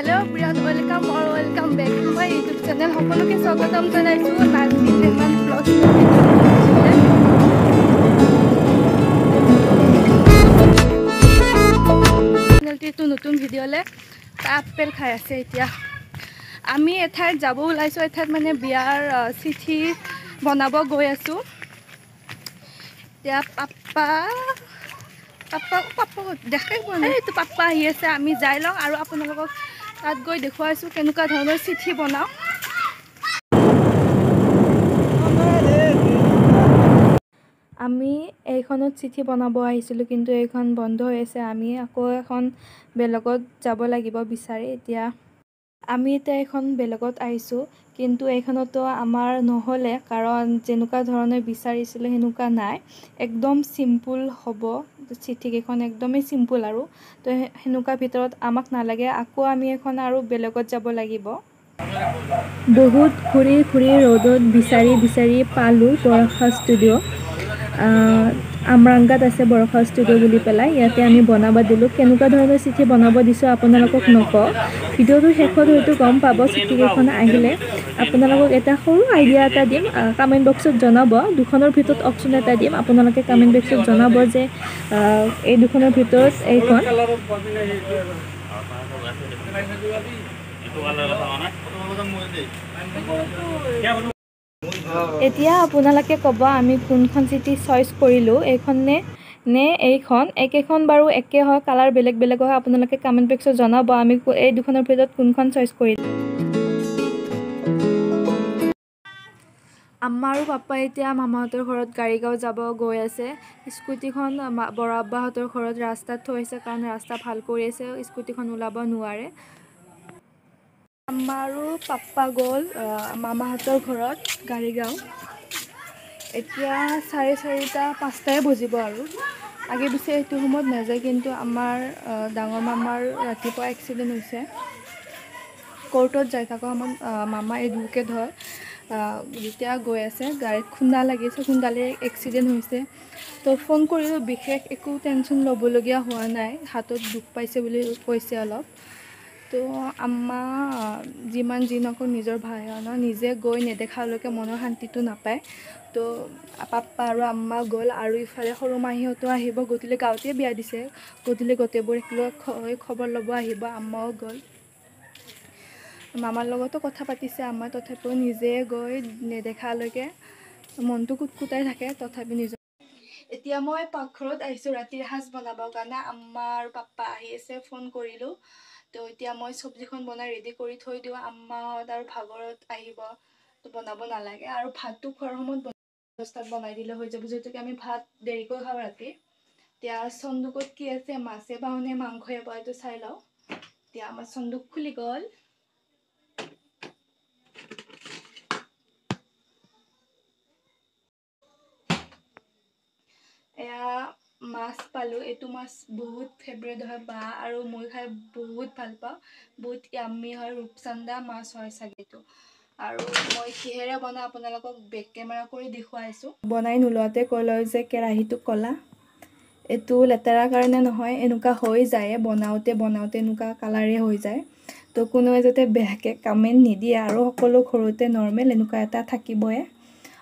Hello Virat welcome or welcome back to my YouTube channel সকলোকে স্বাগতম জনাইছোঁ। চেনেলটিটো নতুন ভিডিঅ'লৈ আপেল খাই আছে এতিয়া। আমি এঠাইত যাব ওলাইছোঁ এঠাইত মানে বিয়াৰ চিঠি বনাব গৈ আছোঁ। এতিয়া পাপা পাপা পাপা দেখাই পোৱা নাই। এইটো পাপা আহি আছে আমি যাই লওঁ আৰু আপোনালোকক তাত গৈ দেখুৱাইছোঁ কেনেকুৱা ধৰণৰ চিঠি বনাওঁ। আমি এইখনত চিঠি বনাব আহিছিলোঁ কিন্তু এইখন বন্ধ হৈ আছে। আমি আকৌ এখন বেলেগত যাব লাগিব বিচাৰি। এতিয়া আমি এতিয়া এখন বেলেগত আহিছোঁ কিন্তু এইখনতো আমাৰ নহ'লে কাৰণ যেনেকুৱা ধৰণে বিচাৰিছিলোঁ সেনেকুৱা নাই। একদম চিম্পুল হ'ব চিঠিকেইখন একদমেই চিম্পুল আৰু। তো সেনেকুৱা ভিতৰত আমাক নালাগে আকৌ আমি এখন আৰু বেলেগত যাব লাগিব। বহুত ঘূৰি ঘূৰি ৰ'দত বিচাৰি বিচাৰি পালোঁ বৰষা ষ্টুডিঅ' আমৰাংগাত আছে বৰষা ষ্টুডিঅ' বুলি পেলাই। ইয়াতে আমি বনাব দিলোঁ। কেনেকুৱা ধৰণৰ চিঠি বনাব দিছোঁ আপোনালোকক নকওঁ। ভিডিঅ'টো শেষত হয়তো গম পাব চিঠিকেইখন আহিলে। আপোনালোকক এটা সৰু আইডিয়া এটা দিম। কমেণ্ট বক্সত জনাব। দুখনৰ ভিতৰত অপশ্যন এটা দিম। আপোনালোকে কমেণ্ট বক্সত জনাব যে এই দুখনৰ ভিতৰত এইখন। এতিয়া আপোনালোকে ক'ব আমি কোনখন চিঠি চইচ কৰিলোঁ এইখন নে এইখন? একেখন বাৰু একে হয় কালাৰ বেলেগ বেলেগ হয় আপোনালোকে কমেণ্ট বক্সত জনাব আমি এই দুখনৰ ভিতৰত কোনখন চইচ কৰিলোঁ। আম্মা আৰু পাপাই এতিয়া মামাহঁতৰ ঘৰত গাড়ীগাঁও যাব গৈ আছে। স্কুটিখন বৰা আব্বাহঁতৰ ঘৰত ৰাস্তাত থৈছে কাৰণ ৰাস্তা ভাল কৰি আছে স্কুটিখন ওলাব নোৱাৰে। আম্মা আৰু পাপ্পা গ'ল মামাহঁতৰ ঘৰত গাড়ীগাঁও। এতিয়া চাৰে চাৰিটা পাঁচটাই বজিব আৰু। আগে পিছে এইটো সময়ত নাযায় কিন্তু আমাৰ ডাঙৰ মামাৰ ৰাতিপুৱা এক্সিডেণ্ট হৈছে। কৰ্টত যাই থকা সময়ত মামা দুকে ধৰ যেতিয়া গৈ আছে গাড়ীত খুন্দা লাগিছে খুন্দালে এক্সিডেণ্ট হৈছে। তো ফোন কৰিলোঁ বিশেষ একো টেনশ্যন ল'বলগীয়া হোৱা নাই হাতত দুখ পাইছে বুলি কৈছে অলপ। তো আম্মা যিমান যি নকওঁ নিজৰ ভাইহঁতৰ নিজে গৈ নেদেখালৈকে মনৰ শান্তিটো নাপায়। তো পাপ্পা আৰু আম্মা গ'ল আৰু ইফালে সৰু মাহীহঁতো আহিব গধূলি গাঁৱতে বিয়া দিছে। গধূলি গোটেইবোৰ একেলগে খবৰ ল'ব আহিব আম্মাও গ'ল। মামাৰ লগতো কথা পাতিছে আম্মাই তথাপিও নিজে গৈ নেদেখালৈকে মনটো কুটকুটাই থাকে তথাপি নিজৰ এতিয়া মই পাকঘৰত আহিছোঁ ৰাতিৰ সাজ বনাবৰ কাৰণে। আম্মা আৰু পাপ্পা আহি আছে ফোন কৰিলোঁ। তো এতিয়া মই চব্জিখন বনাই ৰেডি কৰি থৈ দিওঁ আম্মাহঁত আৰু ভাগৰত আহিব তো বনাব নালাগে। আৰু ভাতটো খোৱাৰ সময়ত দহটাত বনাই দিলে হৈ যাব। যিহেতুকে আমি ভাত দেৰিকৈ খাওঁ ৰাতি। এতিয়া চন্দুকত কি আছে মাছে নে মাংসই পাওঁ এইটো চাই লওঁ। এতিয়া আমাৰ চন্দুক খুলি গ'ল এয়া মাছ পালোঁ এইটো মাছ বহুত ফেভৰেট হয় বা আৰু মই খাই বহুত ভাল পাওঁ। বহুত য়াম্মি হয় ৰূপচান্দা মাছ হয় চাগে এইটো। আৰু মই কিহেৰে বনাওঁ আপোনালোকক বেক কেমেৰা কৰি দেখুৱাইছোঁ। বনাই নোলোৱাতে কৈ লয় যে কেৰাহীটো ক'লা। এইটো লেতেৰা কাৰণে নহয় এনেকুৱা হৈ যায় বনাওঁতে বনাওঁতে এনেকুৱা কালাৰে হৈ যায়। তো কোনোৱে যাতে বেয়াকৈ কমেণ্ট নিদিয়ে আৰু সকলো ঘৰতে নৰ্মেল এনেকুৱা এটা থাকিবই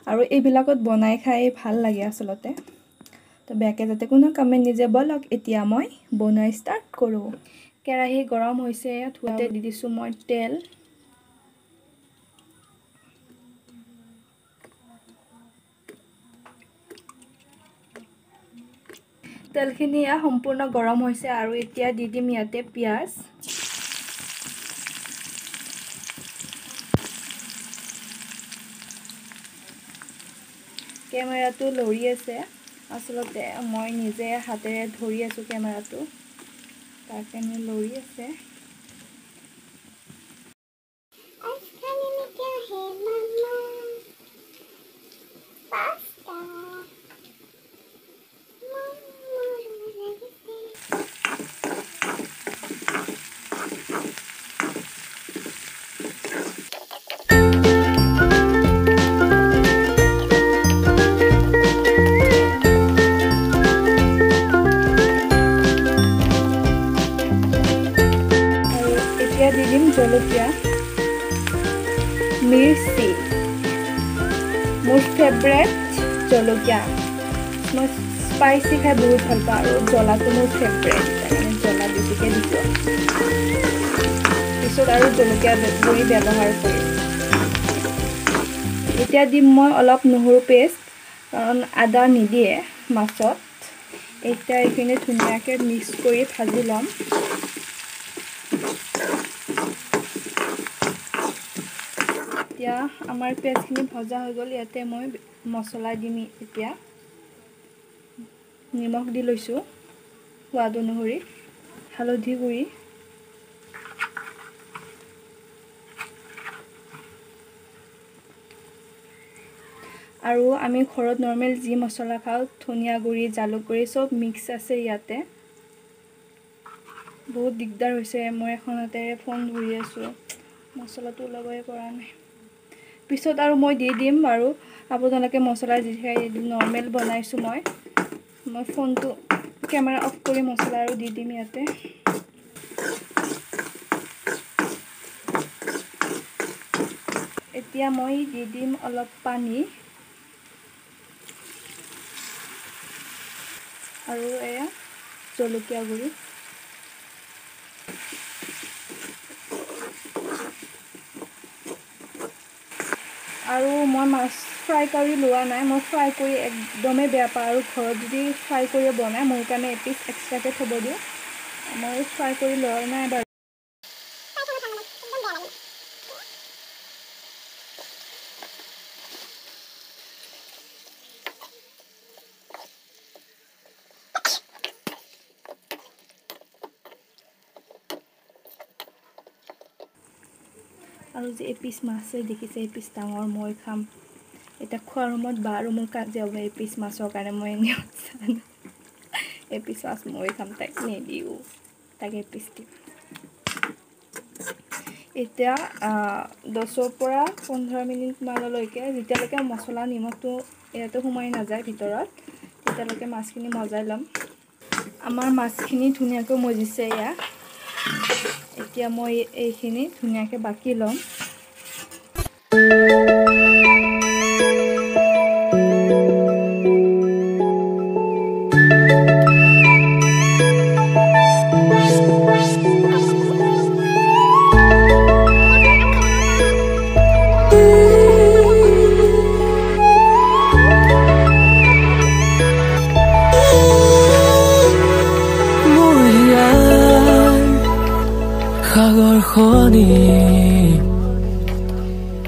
আৰু এইবিলাকত বনাই খাই ভাল লাগে আচলতে। তো বেয়াকৈ যাতে কোনো কমেণ্ট নিদিয়ে ব'লক এতিয়া মই বনোৱা ষ্টাৰ্ট কৰোঁ। কেৰাহী গৰম হৈছে ধুৱাতে দি দিছোঁ মই তেল। তেলখিনি ইয়াত সম্পূৰ্ণ গৰম হৈছে আৰু এতিয়া দি দিম ইয়াতে পিঁয়াজ। কেমেৰাটো লৰি আছে। আচলতে মই নিজে হাতেৰে ধৰি আছোঁ কেমেৰাটো। তাৰ কাৰণে লৰি আছে। জলকীয়া মিৰ্চি মোৰ ফেভৰেট জলকীয়া। মই স্পাইচি খাই বহুত ভাল পাওঁ আৰু জ্বলাটো মোৰ ফেভৰেট জ্বলা বেছিকৈ দিছোঁ। পিছত আৰু জলকীয়া গুড়ি ব্যৱহাৰ কৰিম। এতিয়া দিম মই অলপ নহৰু পেষ্ট কাৰণ আদা নিদিয়ে মাছত। এতিয়া এইখিনি ধুনীয়াকৈ মিক্স কৰি ভাজি ল'ম। এতিয়া আমাৰ পেষ্টখিনি ভজা হৈ গ'ল ইয়াতে মই মছলা দিম এতিয়া নিমখ দি লৈছোঁ সোৱাদ অনুসৰি। হালধি গুড়ি। আৰু আমি ঘৰত নৰ্মেল যি মছলা খাওঁ ধনিয়া গুড়ি জালুক গুড়ি চব মিক্স আছে ইয়াতে। বহুত দিগদাৰ হৈছে মই এখন হাতেৰে ফোন ধৰি আছোঁ মছলাটো ওলাবই পৰা নাই। পিছত আৰু মই দি দিম বাৰু। আপোনালোকে মছলা খাই নৰ্মেল বনাইছোঁ মই। মই ফোনটো কেমেৰা অফ কৰি মছলা আৰু দি দিম ইয়াতে। এতিয়া মই দি দিম অলপ পানী। আৰু এয়া জলকীয়া গুড়ি। আৰু মই মাছ ফ্ৰাই কৰি লোৱা নাই মই ফ্ৰাই কৰি একদমেই বেয়া পাওঁ আৰু ঘৰত যদি ফ্ৰাই কৰি বনাই মোৰ কাৰণে এপিচ এক্সট্ৰাকৈ থ'ব দিওঁ মই ফ্ৰাই কৰি লোৱা নাই বাৰু। আৰু যে এপিচ মাছে দেখিছে এপিচ ডাঙৰ মই খাম। এতিয়া খোৱাৰ সময়ত বা আৰু মোৰ কাজিয়া হ'ব এপিচ মাছৰ কাৰণে মই জানো এপিচ মাছ মই খাম তাক নিদিওঁ। তাক এপিচ দিম। এতিয়া দহৰ পৰা পোন্ধৰ মিনিটমানলৈকে যেতিয়ালৈকে মছলা নিমখটো ইয়াতে সোমাই নাযায় ভিতৰত তেতিয়ালৈকে মাছখিনি মজাই ল'ম। আমাৰ মাছখিনি ধুনীয়াকৈ মজিছে এয়া এতিয়া মই এইখিনি ধুনীয়াকৈ বাকি ল'ম।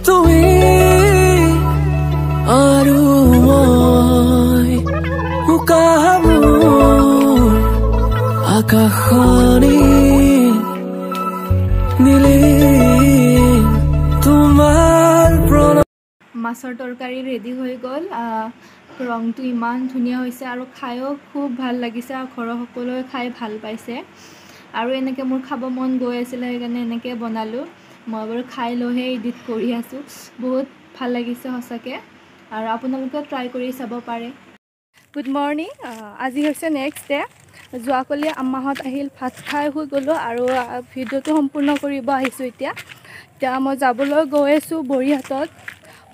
তুমি আৰু মই উকাবোৰ আকাশনি মাছৰ তৰকাৰী ৰেডি হৈ গ'ল ৰংটো ইমান ধুনীয়া হৈছে আৰু খায়ো খুব ভাল লাগিছে আৰু ঘৰৰ সকলোৱে খাই ভাল পাইছে। আৰু এনেকৈ মোৰ খাব মন গৈ আছিলে সেইকাৰণে এনেকৈ বনালোঁ। মই বাৰু খাই লৈহে এডিট কৰি আছোঁ। বহুত ভাল লাগিছে সঁচাকৈ। আৰু আপোনালোকেও ট্ৰাই কৰি চাব পাৰে। গুড মৰ্ণিং আজি হৈছে নেক্সট ডে যোৱাকালি আম্মাহঁত আহিল ভাত খাই শুই গ'লোঁ আৰু ভিডিঅ'টো সম্পূৰ্ণ কৰিব আহিছোঁ এতিয়া। এতিয়া মই যাবলৈ গৈ আছোঁ বৰিহাটত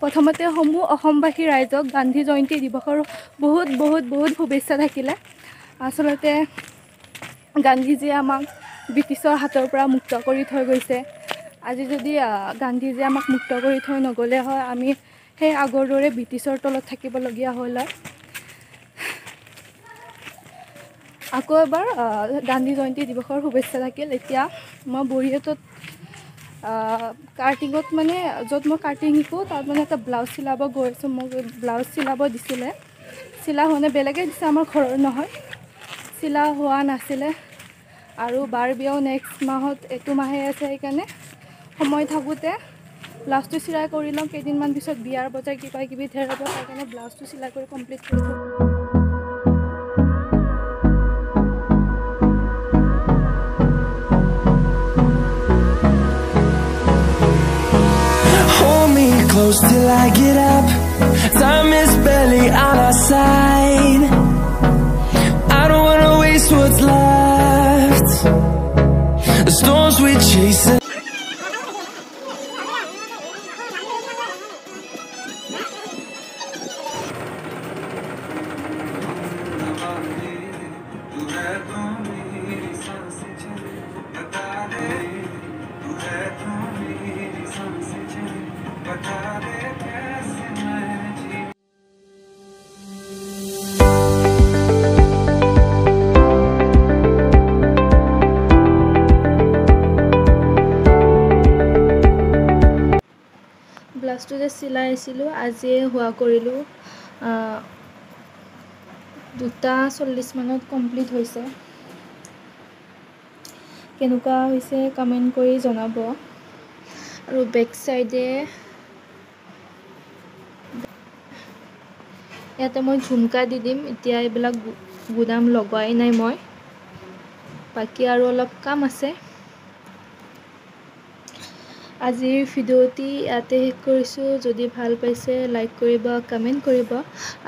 প্ৰথমতে সমূহ অসমবাসী ৰাইজক গান্ধী জয়ন্তী দিৱসৰ বহুত বহুত বহুত শুভেচ্ছা থাকিলে। আচলতে গান্ধীজীয়ে আমাক ব্ৰিটিছৰ হাতৰ পৰা মুক্ত কৰি থৈ গৈছে। আজি যদি গান্ধীজীয়ে আমাক মুক্ত কৰি থৈ নগ'লে হয় আমি সেই আগৰ দৰে ব্ৰিটিছৰ তলত থাকিবলগীয়া হ'ল হয়। আকৌ এবাৰ গান্ধী জয়ন্তী দিৱসৰ শুভেচ্ছা থাকিল। এতিয়া মই বৰিহাটত কাৰ্টিঙত মানে য'ত মই কাৰ্টিং শিকোঁ তাত মানে এটা ব্লাউজ চিলাব গৈ আছোঁ মোক ব্লাউজ চিলাব দিছিলে। চিলা হোৱা বেলেগে দিছে আমাৰ ঘৰৰ নহয়। চিলা হোৱা নাছিলে। আৰু বাৰ বিয়াও নেক্সট মাহত এইটো মাহে আছে সেইকাৰণে। সময় থাকোঁতে ব্লাউজটো চিলাই কৰি লওঁ কেইদিনমান পিছত বিয়াৰ বজাৰ কিবা কিবি ধেৰ হ'ব সেইকাৰণে ব্লাউজটো চিলাই কৰি কমপ্লিট কৰি থওঁ close till I get up Time is barely on our side I don't wanna waste what's left The storms we chase ব্লাউজটো যে চিলাই আছিলোঁ আজিয়ে হোৱা কৰিলোঁ। দুটা চল্লিছ মানত কমপ্লিট হৈছে। কেনেকুৱা হৈছে কমেণ্ট কৰি জনাব। আৰু বেক চাইডে ইয়াতে মই ঝুমকা দি দিম এতিয়া এইবিলাক গুদাম লগোৱাই নাই মই। বাকী আৰু অলপ কাম আছে। আজিৰ ভিডিঅ'টি ইয়াতে শেষ কৰিছোঁ। যদি ভাল পাইছে লাইক কৰিব কমেণ্ট কৰিব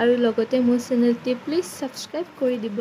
আৰু লগতে মোৰ চেনেলটি প্লিজ ছাবস্ক্ৰাইব কৰি দিব।